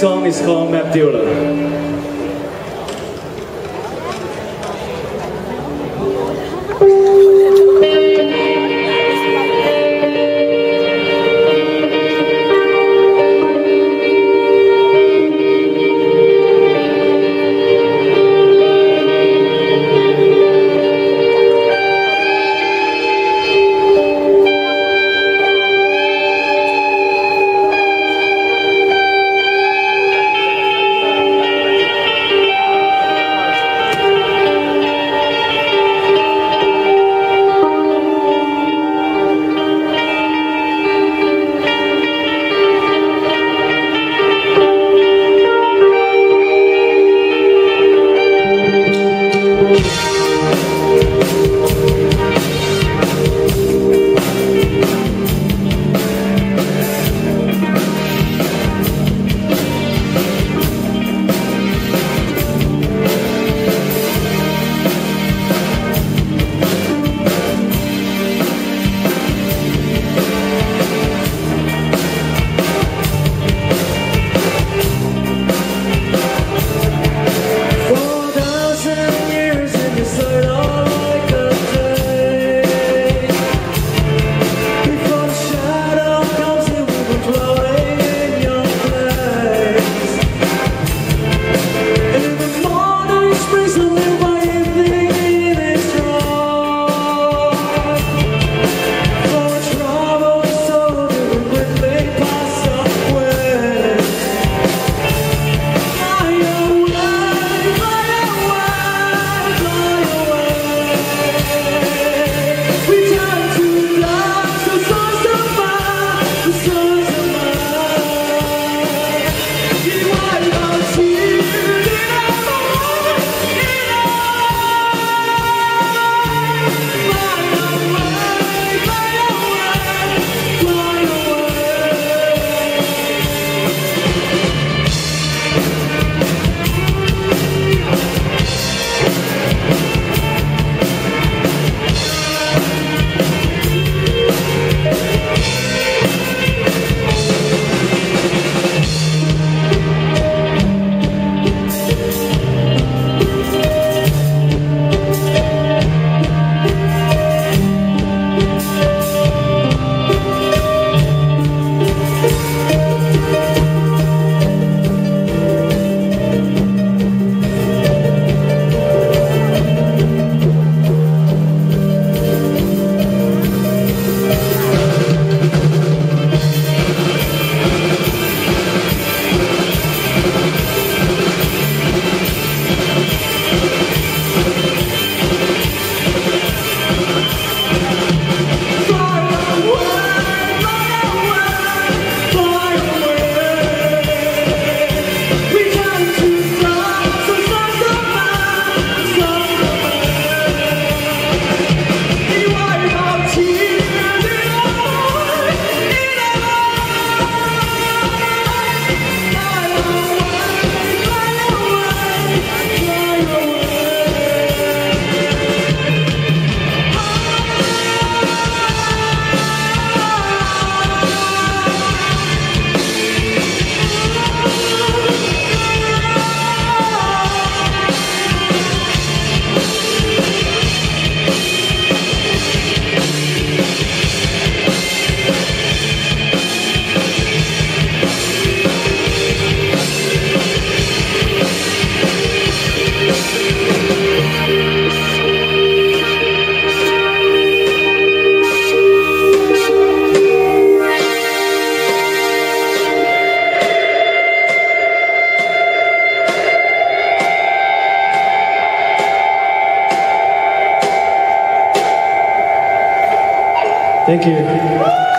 song is called Map Dealer. Ooh. Thank you.